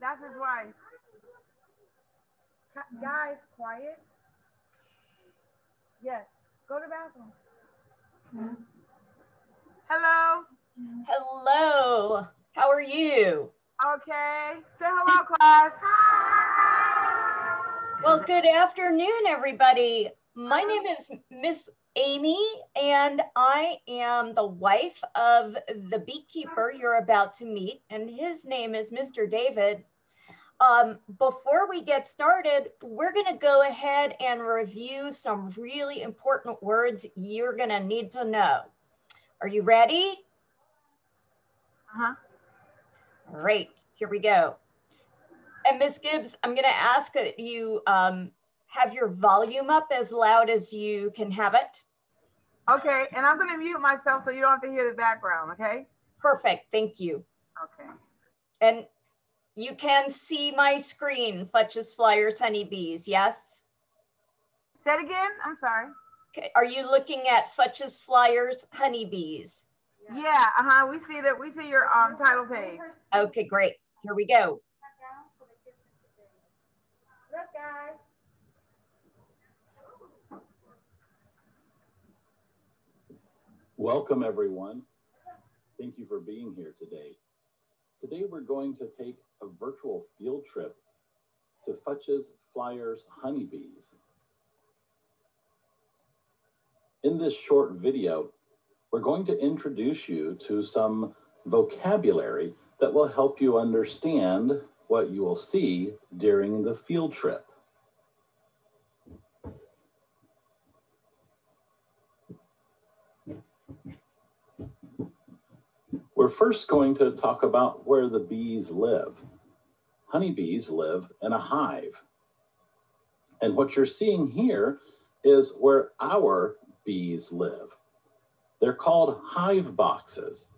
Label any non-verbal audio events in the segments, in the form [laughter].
That's his wife. Guys, quiet. Yes. Go to the bathroom. Hello. Hello. How are you? Okay. Say hello, class. Well, good afternoon, everybody. My name is Miss Amy, and I am the wife of the beekeeper you're about to meet, and his name is Mr. David. Um, before we get started, we're going to go ahead and review some really important words you're going to need to know. Are you ready? Uh-huh. Great. Here we go. And Miss Gibbs, I'm going to ask that you um, have your volume up as loud as you can have it. Okay, and I'm going to mute myself so you don't have to hear the background, okay? Perfect. Thank you. Okay. And you can see my screen, Futch's Flyers Honeybees, yes? Say it again. I'm sorry. Okay. Are you looking at Futch's Flyers Honeybees? Yeah, uh-huh. We see that we see your um title page. Okay, great. Here we go. Look, guys. Welcome, everyone. Thank you for being here today. Today, we're going to take a virtual field trip to Futch's Flyers Honeybees. In this short video, we're going to introduce you to some vocabulary that will help you understand what you will see during the field trip. We're first going to talk about where the bees live. Honeybees live in a hive. And what you're seeing here is where our bees live. They're called hive boxes.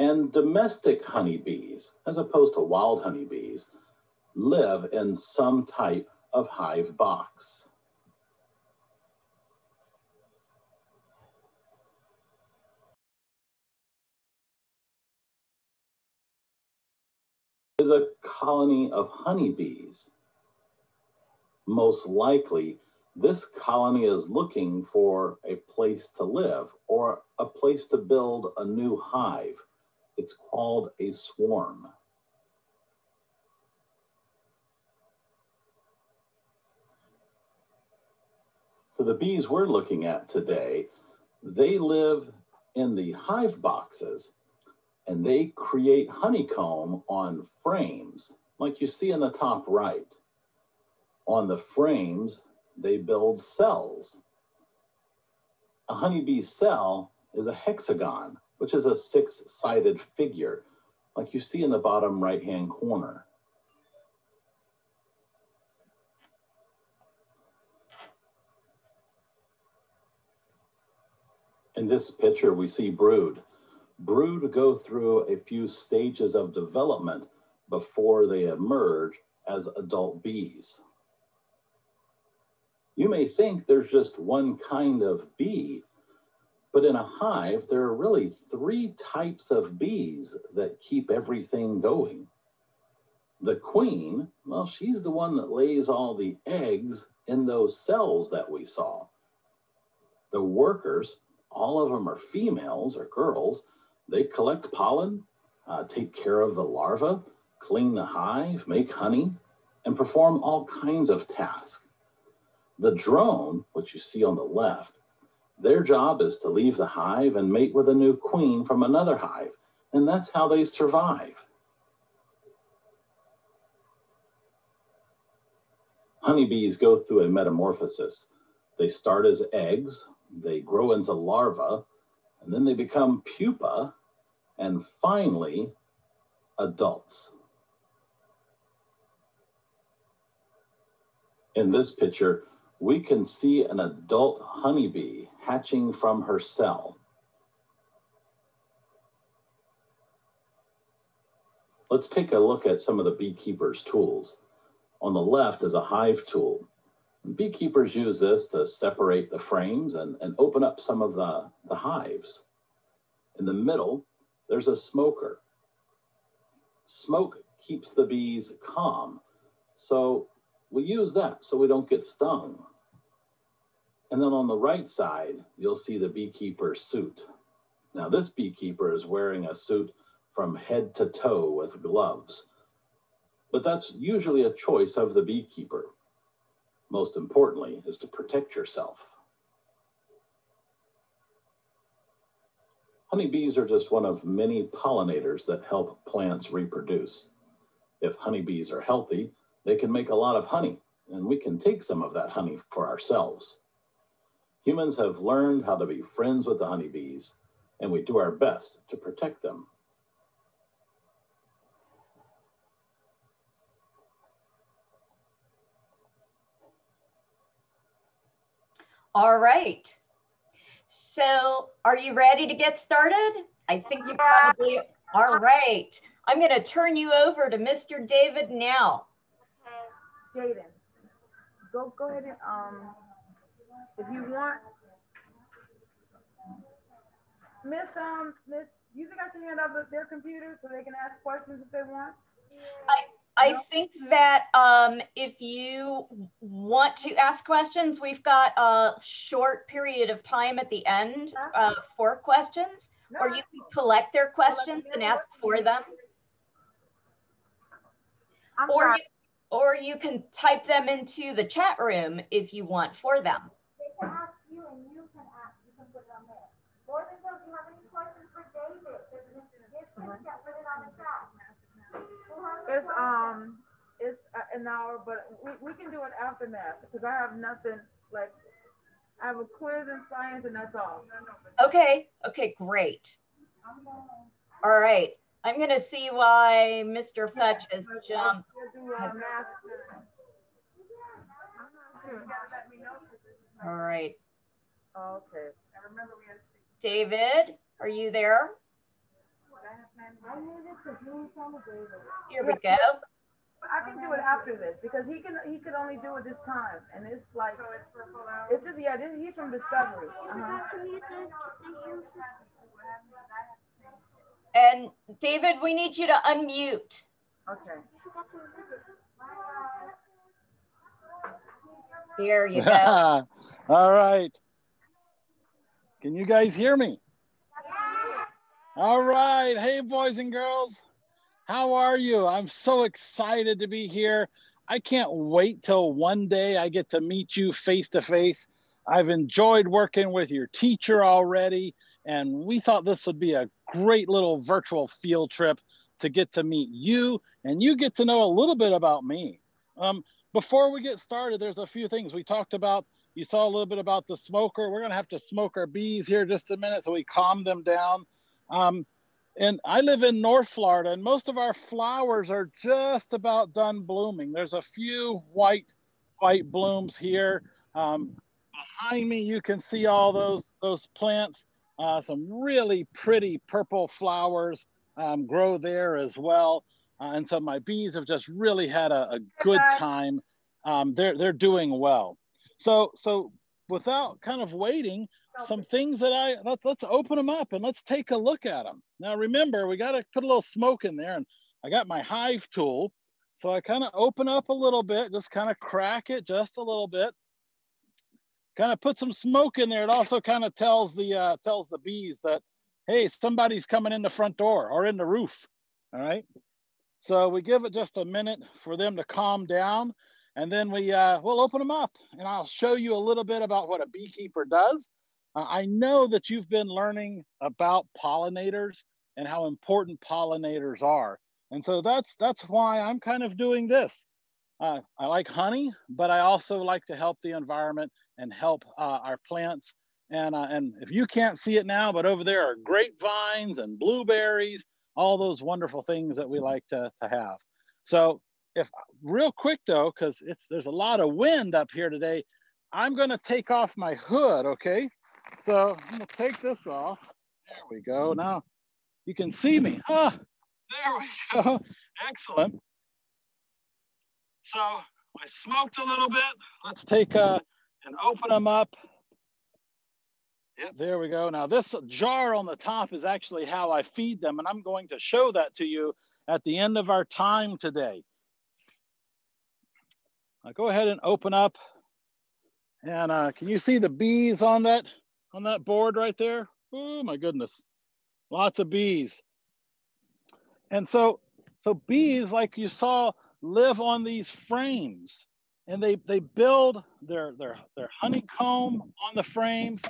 And domestic honeybees, as opposed to wild honeybees, live in some type of hive box. Is a colony of honeybees. Most likely, this colony is looking for a place to live or a place to build a new hive. It's called a swarm. For the bees we're looking at today, they live in the hive boxes and they create honeycomb on frames, like you see in the top right. On the frames, they build cells. A honeybee cell is a hexagon, which is a six-sided figure, like you see in the bottom right-hand corner. In this picture, we see brood brood go through a few stages of development before they emerge as adult bees. You may think there's just one kind of bee, but in a hive, there are really three types of bees that keep everything going. The queen, well, she's the one that lays all the eggs in those cells that we saw. The workers, all of them are females or girls, they collect pollen, uh, take care of the larva, clean the hive, make honey, and perform all kinds of tasks. The drone, which you see on the left, their job is to leave the hive and mate with a new queen from another hive, and that's how they survive. Honeybees go through a metamorphosis. They start as eggs, they grow into larvae, and then they become pupa, and finally, adults. In this picture, we can see an adult honeybee hatching from her cell. Let's take a look at some of the beekeeper's tools. On the left is a hive tool. Beekeepers use this to separate the frames and, and open up some of the, the hives. In the middle there's a smoker. Smoke keeps the bees calm. So we use that so we don't get stung. And then on the right side, you'll see the beekeeper suit. Now this beekeeper is wearing a suit from head to toe with gloves. But that's usually a choice of the beekeeper. Most importantly is to protect yourself. Honeybees are just one of many pollinators that help plants reproduce. If honeybees are healthy, they can make a lot of honey, and we can take some of that honey for ourselves. Humans have learned how to be friends with the honeybees, and we do our best to protect them. All right. So are you ready to get started? I think you probably, all right. I'm going to turn you over to Mr. David now. Jaden, go go ahead and um, if you want, Miss um Miss, you got your hand up at their computer so they can ask questions if they want. I I think that um, if you want to ask questions, we've got a short period of time at the end uh, for questions, or you can collect their questions and ask for them. Or you, or you can type them into the chat room if you want for them. It's um, it's uh, an hour, but we, we can do an aftermath because I have nothing like. I have a quiz in science and that's all. Okay, okay, great. All right, I'm gonna see why Mr. Futch has jumped. We'll do, math. I'm not sure. All right, Okay. I remember we had. David, are you there? Here we go. I can do it after this because he can he could only do it this time and it's like so it's for full hour. It's just yeah, this, he's from Discovery. Uh-huh. And David, we need you to unmute. Okay. There you go. [laughs] All right. Can you guys hear me? All right. Hey, boys and girls. How are you? I'm so excited to be here. I can't wait till one day I get to meet you face to face. I've enjoyed working with your teacher already, and we thought this would be a great little virtual field trip to get to meet you and you get to know a little bit about me. Um, before we get started, there's a few things we talked about. You saw a little bit about the smoker. We're gonna have to smoke our bees here just a minute so we calm them down. Um, and I live in North Florida, and most of our flowers are just about done blooming. There's a few white, white blooms here. Um, behind me, you can see all those those plants. Uh, some really pretty purple flowers um, grow there as well. Uh, and so my bees have just really had a, a good time. Um, they're they're doing well. So so without kind of waiting, some things that I let's let's open them up and let's take a look at them. Now remember, we got to put a little smoke in there, and I got my hive tool, so I kind of open up a little bit, just kind of crack it just a little bit. Kind of put some smoke in there. It also kind of tells the uh, tells the bees that hey, somebody's coming in the front door or in the roof. All right. So we give it just a minute for them to calm down, and then we uh, we'll open them up, and I'll show you a little bit about what a beekeeper does. Uh, I know that you've been learning about pollinators and how important pollinators are, and so that's that's why I'm kind of doing this. Uh, I like honey, but I also like to help the environment and help uh, our plants. And uh, and if you can't see it now, but over there are grapevines and blueberries all those wonderful things that we like to, to have. So if real quick though, because it's there's a lot of wind up here today, I'm gonna take off my hood, okay? So I'm gonna take this off. There we go. Now you can see me. Ah, there we [laughs] go. Excellent. So I smoked a little bit. Let's take uh, and open them up. Yep, there we go. Now this jar on the top is actually how I feed them and I'm going to show that to you at the end of our time today. I'll go ahead and open up. And uh, can you see the bees on that on that board right there? Oh my goodness, lots of bees. And so, so bees, like you saw, live on these frames, and they they build their their their honeycomb on the frames.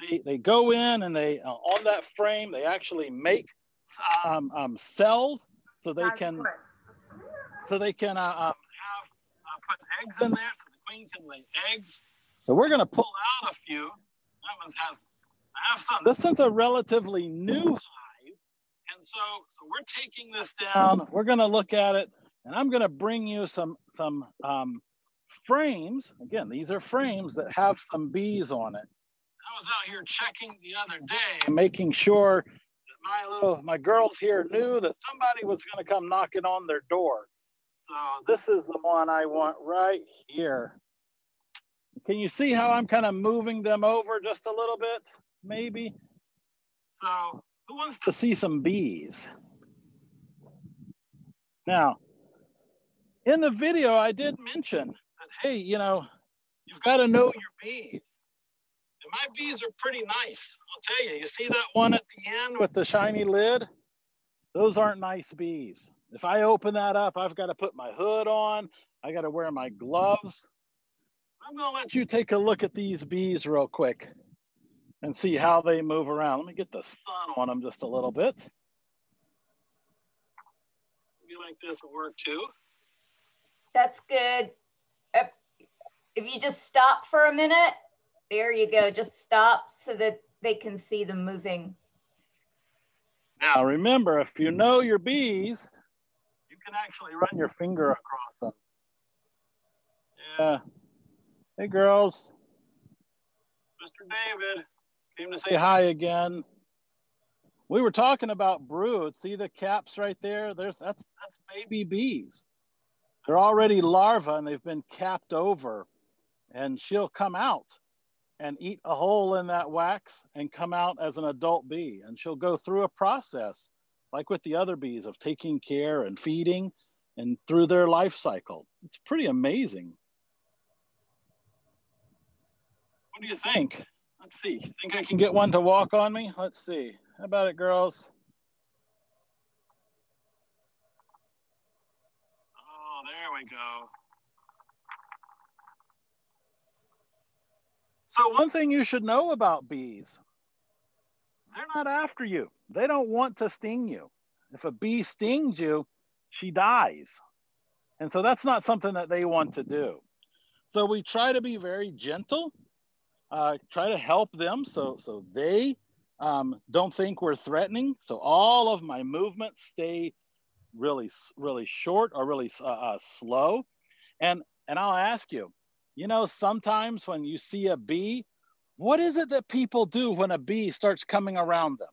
They they go in and they uh, on that frame they actually make um, um, cells so they can so they can uh, um, have uh, put eggs in there so the queen can lay eggs. So we're going to pull out a few. That one has I have some. This one's a relatively new hive, and so so we're taking this down. We're going to look at it, and I'm going to bring you some some um, frames. Again, these are frames that have some bees on it. I was out here checking the other day, making sure that my little my girls here knew that somebody was going to come knocking on their door. So this is the one I want right here. Can you see how I'm kind of moving them over just a little bit, maybe? So who wants to see some bees? Now, in the video, I did mention that, hey, you know, you've got to know your bees. And my bees are pretty nice. I'll tell you, you see that one at the end with the shiny lid? Those aren't nice bees. If I open that up, I've got to put my hood on. I got to wear my gloves. I'm going to let you take a look at these bees real quick and see how they move around. Let me get the sun on them just a little bit. Maybe like this will work too. That's good. If you just stop for a minute, there you go. Just stop so that they can see them moving. Now remember, if you know your bees, you can actually run your finger across them. Yeah. Hey girls. Mr. David came to say hi again. We were talking about brood. See the caps right there? There's that's that's baby bees. They're already larvae and they've been capped over. And she'll come out and eat a hole in that wax and come out as an adult bee. And she'll go through a process, like with the other bees, of taking care and feeding and through their life cycle. It's pretty amazing. What do you think? Let's see. Think I can get one to walk on me? Let's see. How about it, girls? Oh, there we go. So one thing you should know about bees, they're not after you. They don't want to sting you. If a bee stings you, she dies. And so that's not something that they want to do. So we try to be very gentle, uh, try to help them so, so they um, don't think we're threatening. So all of my movements stay really, really short or really uh, uh, slow. And, and I'll ask you, you know, sometimes when you see a bee, what is it that people do when a bee starts coming around them?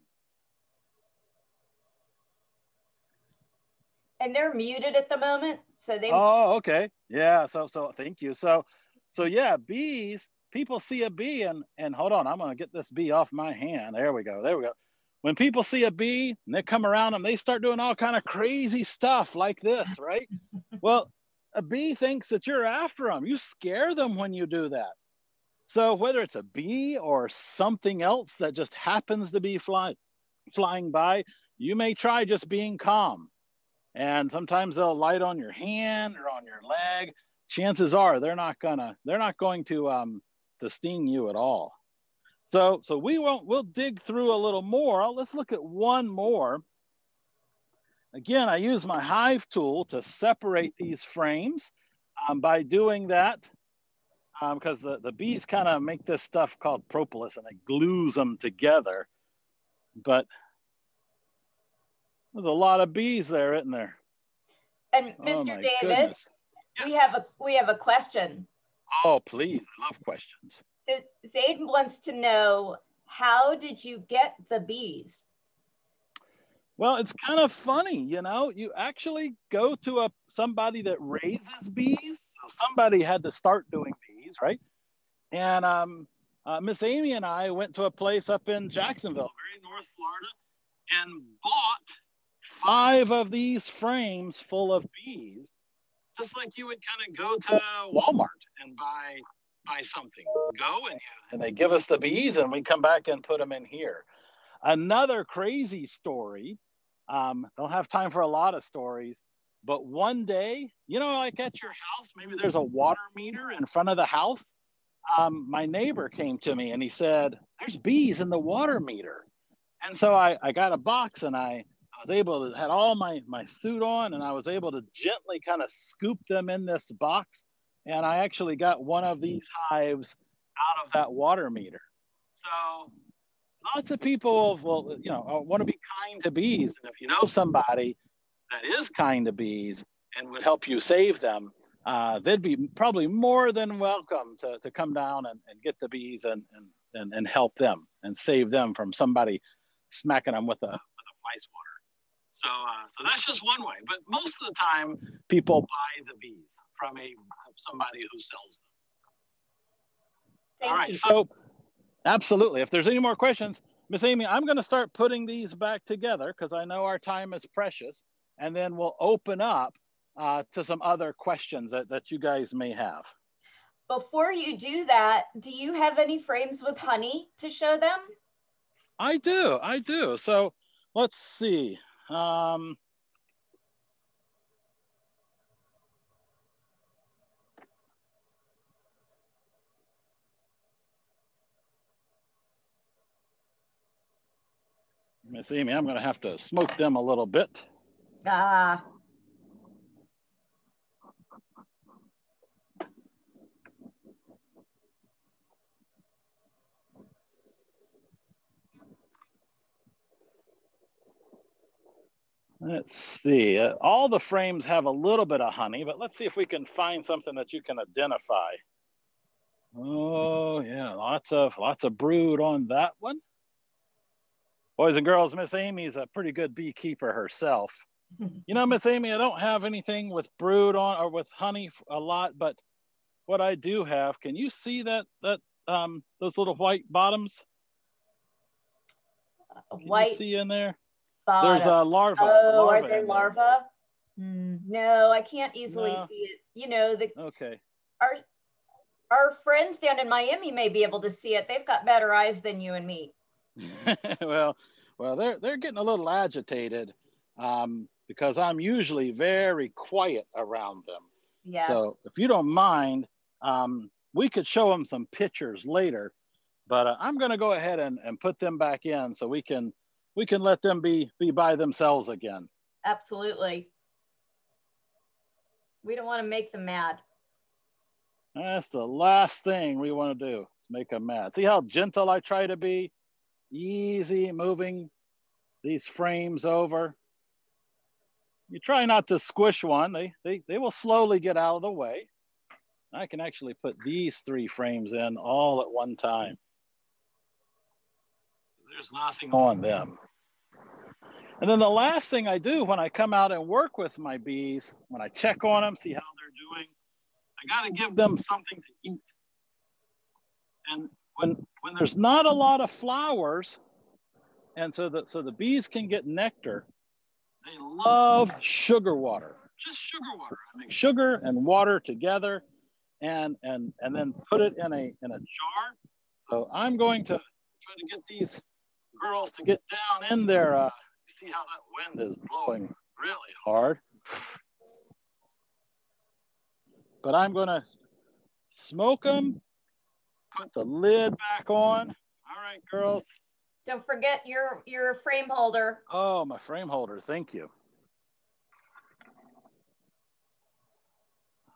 And they're muted at the moment, so they. Oh, okay. Yeah. So, so thank you. So, so yeah, bees. People see a bee, and and hold on, I'm gonna get this bee off my hand. There we go. There we go. When people see a bee and they come around them, they start doing all kind of crazy stuff like this, right? [laughs] well, a bee thinks that you're after them. You scare them when you do that. So whether it's a bee or something else that just happens to be fly, flying by, you may try just being calm. And sometimes they'll light on your hand or on your leg. Chances are they're not gonna they're not going to um, to sting you at all. So so we won't we'll dig through a little more. Let's look at one more Again, I use my hive tool to separate these frames. Um, by doing that, because um, the, the bees kind of make this stuff called propolis and it glues them together. But there's a lot of bees there, isn't there? And Mr. Oh David, yes. we have a we have a question. Oh, please, I love questions. So Zaid wants to know how did you get the bees? Well, it's kind of funny, you know. You actually go to a somebody that raises bees. So somebody had to start doing bees, right? And um, uh, Miss Amy and I went to a place up in Jacksonville, very North Florida, and bought five of these frames full of bees, just like you would kind of go to Walmart and buy buy something. Go and and they give us the bees, and we come back and put them in here. Another crazy story. Um, don't have time for a lot of stories, but one day, you know, like at your house, maybe there's a water meter in front of the house. Um, my neighbor came to me and he said, "There's bees in the water meter," and so I, I got a box and I I was able to had all my my suit on and I was able to gently kind of scoop them in this box and I actually got one of these hives out of that water meter. So lots of people will you know want to be kind to bees and if you know somebody that is kind to bees and would help you save them uh, they'd be probably more than welcome to, to come down and, and get the bees and, and, and, help them and save them from somebody smacking them with a, with a fly swatter. So, uh, so that's just one way. But most of the time, people buy the bees from a somebody who sells them. Thank All right. you. So, absolutely. If there's any more questions, Miss Amy, I'm going to start putting these back together because I know our time is precious, and then we'll open up uh, to some other questions that, that you guys may have. Before you do that, do you have any frames with honey to show them? I do, I do. So let's see. Um, Miss Amy, I'm going to have to smoke them a little bit. Ah, Let's see. Uh, all the frames have a little bit of honey, but let's see if we can find something that you can identify. Oh yeah, lots of lots of brood on that one. Boys and girls, Miss Amy's a pretty good beekeeper herself. [laughs] You know, Miss Amy, I don't have anything with brood on or with honey a lot, but what I do have, can you see that that um those little white bottoms? a Can you white see in there? Bottom. There's a larva. Oh, larva are there larvae? Hmm, no, I can't easily No. see it. You know, the Okay. our our friends down in Miami may be able to see it. They've got better eyes than you and me. [laughs] well, well, they're they're getting a little agitated um, because I'm usually very quiet around them. Yes. So if you don't mind, um, we could show them some pictures later, but uh, I'm going to go ahead and, and put them back in so we can we can let them be be by themselves again. Absolutely. We don't want to make them mad. That's the last thing we want to do is make them mad. See how gentle I try to be, easy moving these frames over. You try not to squish one. They, they, they will slowly get out of the way. I can actually put these three frames in all at one time. There's nothing on them. And then the last thing I do when I come out and work with my bees, when I check on them, see how they're doing, I got to give them something to eat. And when when there's not a lot of flowers, and so that so the bees can get nectar, they love sugar water. Just sugar water. I make sugar and water together, and and and then put it in a in a jar. So I'm going to try to get these girls to get down in there. Uh, see how that wind is blowing really hard. But I'm going to smoke them, put the lid back on. All right, girls. Don't forget your your frame holder. Oh, my frame holder. Thank you.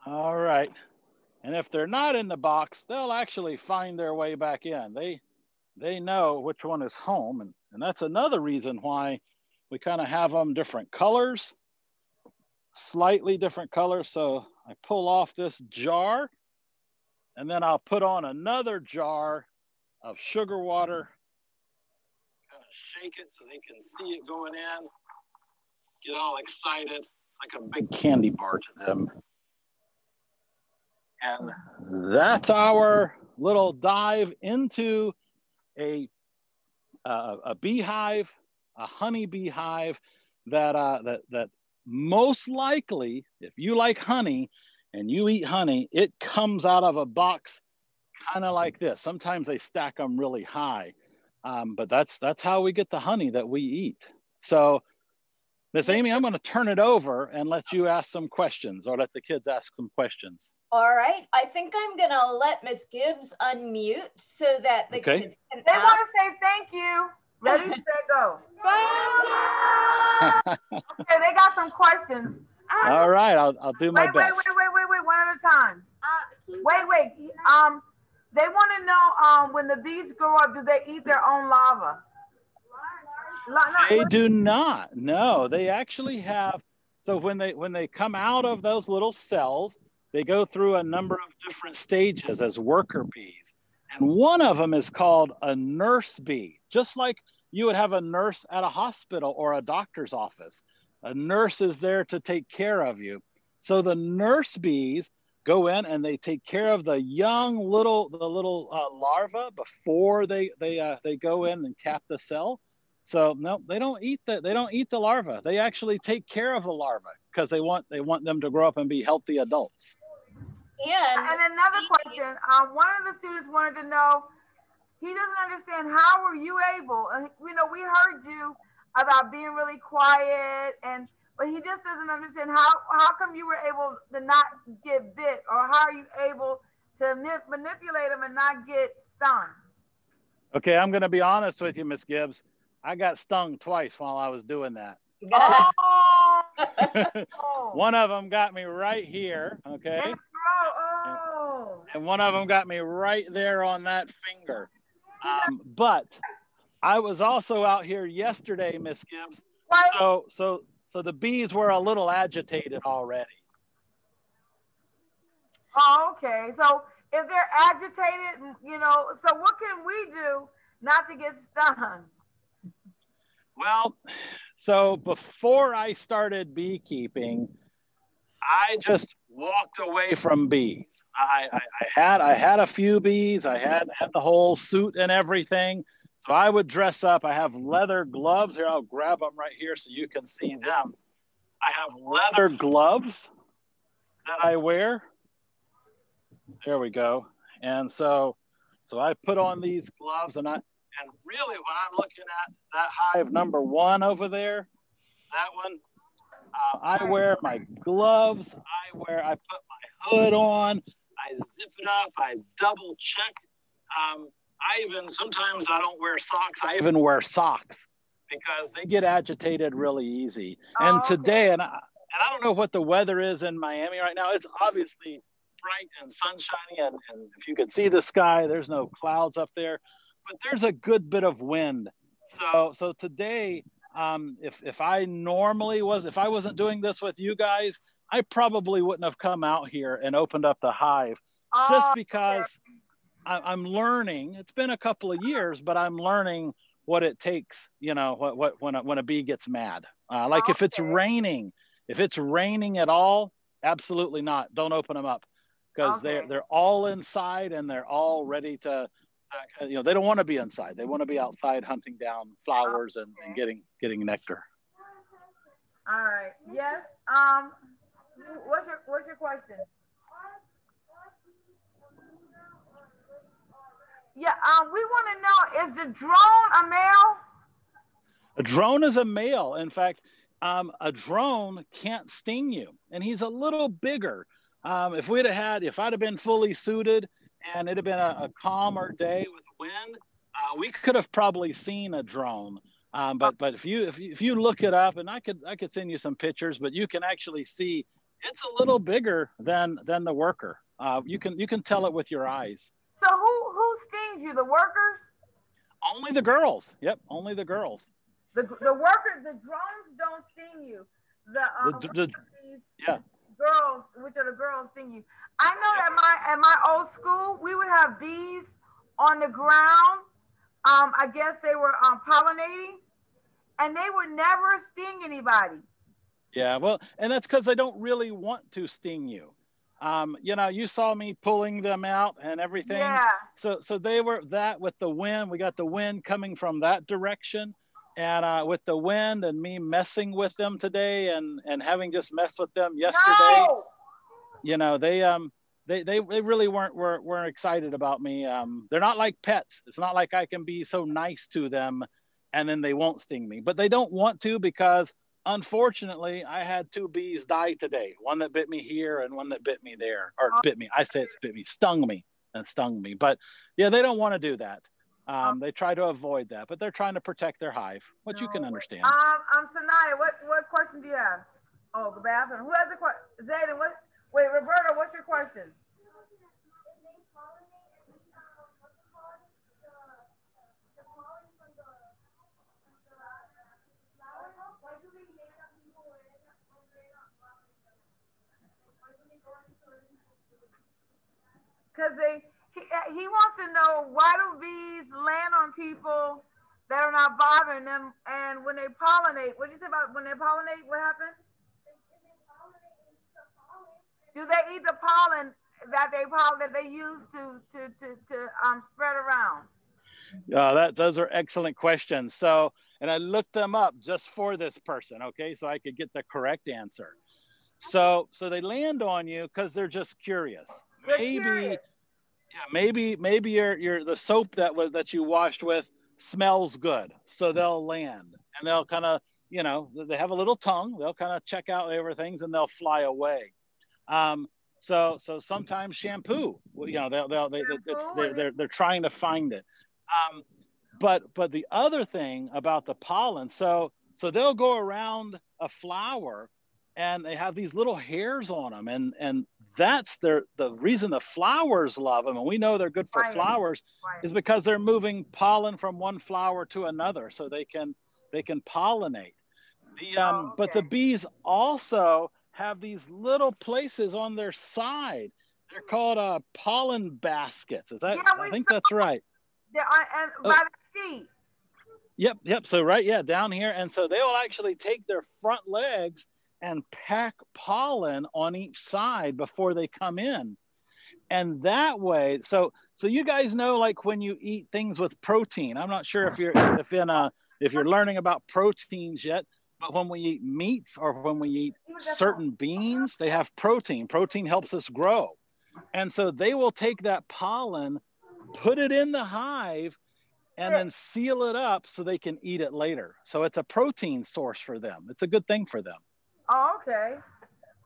All right. And if they're not in the box, they'll actually find their way back in. They they know which one is home. And, and that's another reason why we kind of have them different colors, slightly different colors. So I pull off this jar and then I'll put on another jar of sugar water kind of shake it so they can see it going in, get all excited. Like a big candy bar to them. And that's our little dive into a, a, a beehive, a honey beehive that uh, that that most likely, if you like honey and you eat honey, it comes out of a box kind of like this. Sometimes they stack them really high, um, but that's that's how we get the honey that we eat. So, Miss Amy, I'm going to turn it over and let you ask some questions, or let the kids ask some questions. All right. I think I'm going to let Miss Gibbs unmute so that the Okay. kids can They want to say thank you. Ready, set, go. [laughs] Okay, they got some questions. All right, I'll, I'll do my Wait, wait, best. wait, wait, wait, wait, one at a time. Uh, Wait, wait. Um, they want to know um when the bees grow up, do they eat their own larva? La- not- They do not. No, they actually have. So when they when they come out of those little cells, they go through a number of different stages as worker bees, and one of them is called a nurse bee. Just like you would have a nurse at a hospital or a doctor's office, a nurse is there to take care of you. So the nurse bees go in and they take care of the young little the little uh, larva before they they uh, they go in and cap the cell. So no, they don't eat the they don't eat the larva. They actually take care of the larva because they want they want them to grow up and be healthy adults. And And another question, um, one of the students wanted to know, he doesn't understand how were you able, and you know, we heard you about being really quiet and but he just doesn't understand how how come you were able to not get bit or how are you able to nip, manipulate them and not get stung? Okay, I'm going to be honest with you, Miss Gibbs. I got stung twice while I was doing that. Oh, [laughs] one of them got me right here, okay, in. Oh, and one of them got me right there on that finger. Um, but I was also out here yesterday, Miss Gibbs. So so so the bees were a little agitated already. Oh, okay. So if they're agitated, you know, so what can we do not to get stung? Well, so before I started beekeeping, I just walked away from bees. I, I, I had I had a few bees. I had had the whole suit and everything. So I would dress up. I have leather gloves here. I'll grab them right here so you can see them. I have leather gloves that I wear. There we go. And so so I put on these gloves and I and really, when I'm looking at that hive number one over there, that one, uh, I wear my gloves. I wear, I put my hood on. I zip it up. I double check. Um, I even sometimes I don't wear socks. I even wear socks because they get agitated really easy. And Oh, okay. today, and I, and I don't know what the weather is in Miami right now. It's obviously bright and sunshiny, and, and if you could see the sky, there's no clouds up there but there's a good bit of wind. So so today, um, if if I normally was, if I wasn't doing this with you guys, I probably wouldn't have come out here and opened up the hive just Oh, because I, I'm learning. It's been a couple of years, but I'm learning what it takes. You know, what what when a, when a bee gets mad. Uh, like if it's raining, if it's raining at all, absolutely not. Don't open them up because they're they're all inside and they're all ready to. Uh, you know, they don't want to be inside. They want to be outside hunting down flowers and, and getting getting nectar. all right. Yes. Um, what's your what's your question? Yeah. Um, we want to know is the drone a male? A drone is a male. In fact, um, a drone can't sting you, and he's a little bigger. Um, if we'd have had, if I'd have been fully suited and it had been a, a calmer day with wind, uh, we could have probably seen a drone. Um, but but if you if you, if you look it up, and I could I could send you some pictures, but you can actually see it's a little bigger than than the worker. Uh, you can you can tell it with your eyes. So who who stings you? The workers? Only the girls. Yep, only the girls. The the workers? The drones don't sting you. The um, The- the- these yeah. Girls, which are the girls, sting you. I know at my at my old school, we would have bees on the ground. Um, I guess they were um, pollinating, and they would never sting anybody. Yeah, well, and that's because they don't really want to sting you. Um, you know, you saw me pulling them out and everything. Yeah. So, so they were that with the wind. We got the wind coming from that direction, and uh, with the wind and me messing with them today and and having just messed with them yesterday No! you know they um they they, they really weren't, weren't weren't excited about me. Um they're not like pets. It's not like i can be so nice to them and then they won't sting me. But they don't want to because unfortunately i had two bees die today. One that bit me here and one that bit me there or bit me i say it's bit me stung me and stung me. But yeah they don't want to do that um, they try to avoid that but they're trying to protect their hive which you can understand Um, um, Sanaya, what, what question do you have? Oh, the bathroom. Who has a question? Zayden, what? Wait, Roberta, what's your question? Because they, he, he wants to know why do bees land on people that are not bothering them, and when they pollinate, what do you say about when they pollinate? What happened? Do they eat the pollen that they pollen that they use to to to to um spread around? Uh, that those are excellent questions. So, and I looked them up just for this person, okay, so I could get the correct answer. So, so they land on you because they're just curious. They're maybe, curious. Yeah, maybe, maybe your your the soap that was that you washed with smells good, so they'll land and they'll kind of, you know, they have a little tongue. They'll kind of check out everything and they'll fly away. Um, so, so sometimes shampoo, you know, they'll, they'll, they, it's, they're, they're, they're trying to find it. Um, but, but the other thing about the pollen, so, so they'll go around a flower and they have these little hairs on them. And, and that's their, the reason the flowers love them. And we know they're good for Right. flowers Right. is because they're moving pollen from one flower to another so they can they can pollinate the um Oh, but the bees also have these little places on their side they're called uh pollen baskets is that Yeah, i think that's right They're on, and Oh. by the feet. yep yep so right yeah down here and so they'll actually take their front legs and pack pollen on each side before they come in. And that way so so you guys know like when you eat things with protein i'm not sure if you're if in a if you're learning about proteins yet but when we eat meats or when we eat certain beans they have protein. Protein helps us grow. And so they will take that pollen put it in the hive and then seal it up so they can eat it later. So it's a protein source for them. It's a good thing for them Oh, okay.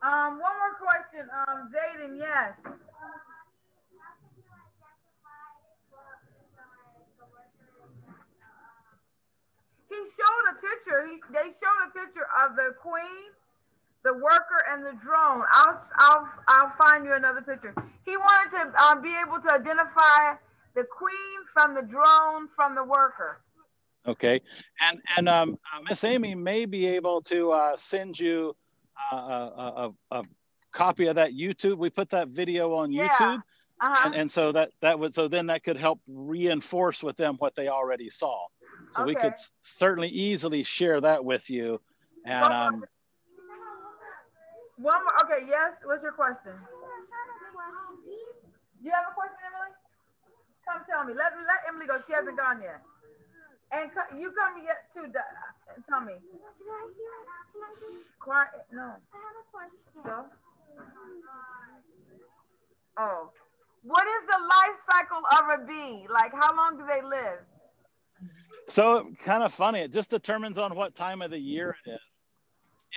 Um, one more question. Um, Zayden, yes. He showed a picture. He, they showed a picture of the queen, the worker, and the drone. I'll I'll I'll find you another picture. He wanted to um, be able to identify the queen from the drone from the worker. Okay, and and um, uh, Miss Amy may be able to uh, send you uh, a, a, a copy of that YouTube. We put that video on Yeah. YouTube, Uh-huh. and, and so that that would so then that could help reinforce with them what they already saw. So we could certainly easily share that with you. And um, One more. Okay. Yes. What's your question? You have a question, Emily? Come tell me. Let let Emily go. She hasn't gone yet. And co- you come yet too. Da- and tell me. Quiet. No. Go. Oh. What is the life cycle of a bee? Like, how long do they live? So kind of funny. It just determines on what time of the year it is.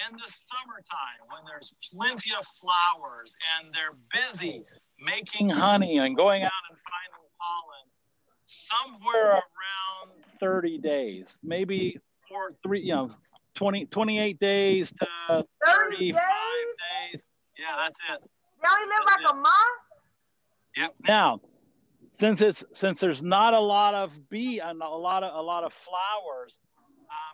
In the summertime, when there's plenty of flowers and they're busy making honey and going out and finding pollen, somewhere around 30 days, maybe four, three, you know, 20, 28 days to 30 35 days? days. Yeah, that's it. They only live like a month? Yep. Now, since it's since there's not a lot of bee and a lot of a lot of flowers,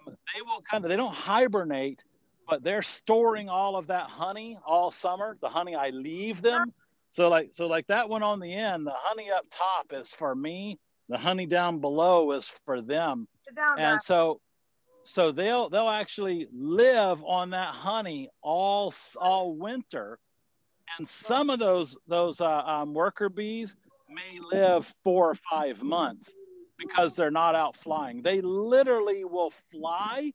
um, they will kind of they don't hibernate, but they're storing all of that honey all summer. The honey I leave them. So like so like that one on the end, the honey up top is for me. The honey down below is for them. And so so they'll they'll actually live on that honey all all winter and some of those those uh, um, worker bees may live four or five months because they're not out flying. They literally will fly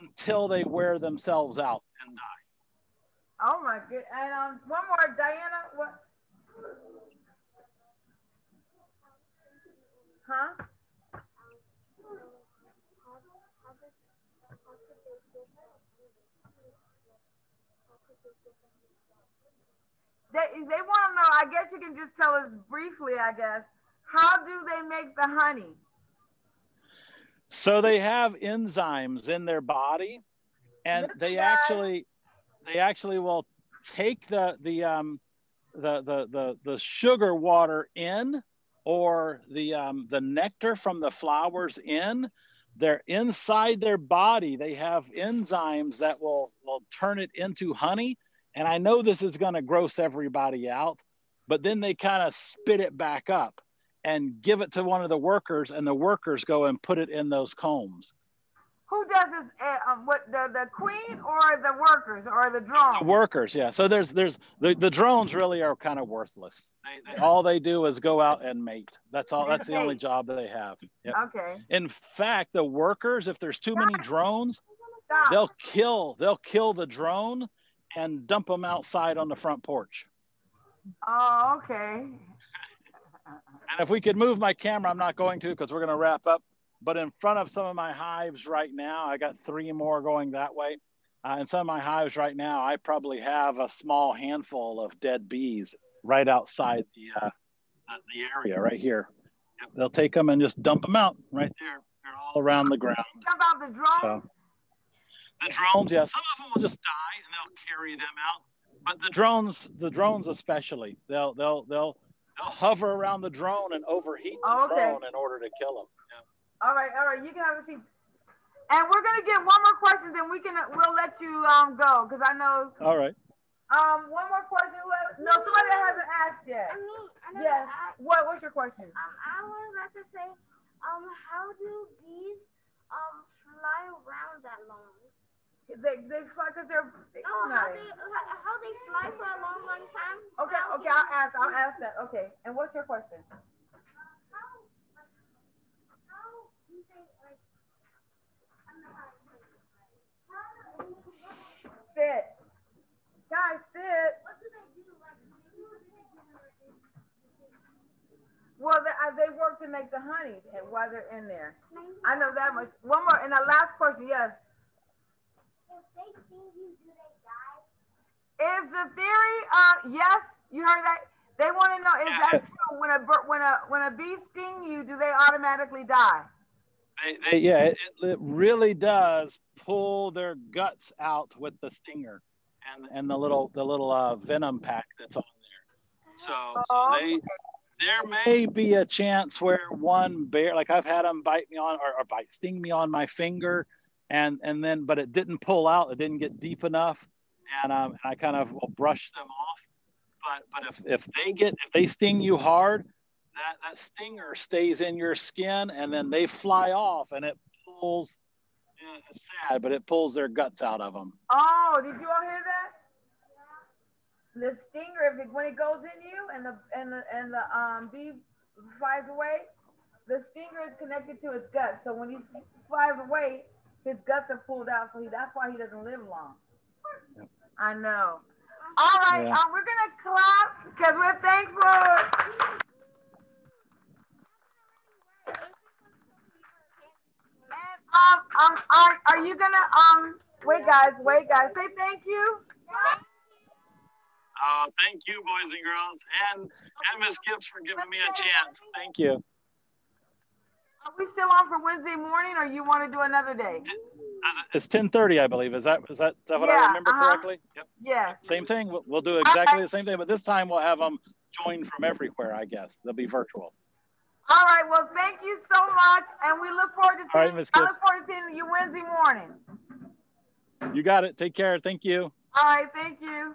until they wear themselves out and die. Oh my good. And um, one more, Diana. What? Huh? They, they want to know, I guess you can just tell us briefly, I guess, how do they make the honey? So they have enzymes in their body and Listen, they guys. actually they actually will take the the um the the the, the sugar water in or the um the nectar from the flowers in they're inside their body. They have enzymes that will will turn it into honey. And i know this is going to gross everybody out but then they kind of spit it back up and give it to one of the workers and the workers go and put it in those combs Who does this? Uh, um, what the the queen or the workers or the the drone? workers yeah so there's there's the, the drones really are kind of worthless they, they, all they do is go out and mate that's all that's the only Mate. job they have Yep. Okay, in fact the workers if there's too many drones stop. they'll kill they'll kill the drone and dump them outside on the front porch Oh, okay. and if we could move my camera i'm not going to because we're going to wrap up but in front of some of my hives right now i got three more going that way. Uh, in some of my hives right now i probably have a small handful of dead bees right outside the uh, the- area right here. They'll take them and just dump them out right there. They're all around the ground. About the drones? so the drones yeah some of them will just die and they'll carry them out but the drones the drones especially. They'll they'll they'll they'll hover around the drone and overheat the Oh, okay. drone in order to kill them All right, all right. You can have a seat. And we're gonna get one more question, then we can we'll let you um go because I know all right um one more question. No, somebody hasn't asked yet. Me, I know Yes. I, What? What's your question? um, I was about to say, um, how do bees um fly around that long? They they fly because they're. They, No, no. how they how how they fly for a long, long time? Okay, okay. do- I'll ask. I'll ask that. Okay. And what's your question? How, like, how do they like? I'm not how do they- Sit. Guys, sit. What do they do? Like, what do they do? Like, Well, they, work to make the honey while they're in there. I know that much. One more. And the last question. Yes. If they sting you, do they die? Is the theory? Uh, yes. You heard that. They want to know is that true? When a when a when a bee sting you, do they automatically die? They, they, yeah, it, it really does pull their guts out with the stinger and, and the little the little uh, venom pack that's on there. So, so they there may be a chance where one bear, like I've had them bite me on or, or bite sting me on my finger, and and then but it didn't pull out, it didn't get deep enough, and um, I kind of will brush them off. But but if if they get if they sting you hard, that that stinger stays in your skin and then they fly off and it pulls yeah, it's sad but it pulls their guts out of them Oh, did you all hear that? The stinger, if it, when it goes in you and the and the and the um bee flies away, the stinger is connected to its guts. So when he flies away, his guts are pulled out. So he, that's why he doesn't live long. Yep. I know. All right, Yeah. um, we're gonna clap because we're thankful. Um, um, are, are you gonna um wait, guys, wait, guys, say thank you. Oh thank you boys and girls and and miss gibbs for giving me a chance thank you Are we still on for Wednesday morning, or you want to do another day? it's 10:30 i believe is that is that, is that what Yeah, i remember uh-huh. correctly yep Yes. same thing we'll, we'll do exactly the same thing but this time we'll have them join from everywhere i guess they'll be virtual All right. Well, thank you so much, and we look forward to All right, seeing. Miss I look forward to seeing you Wednesday morning. you got it take care thank you All right. Thank you.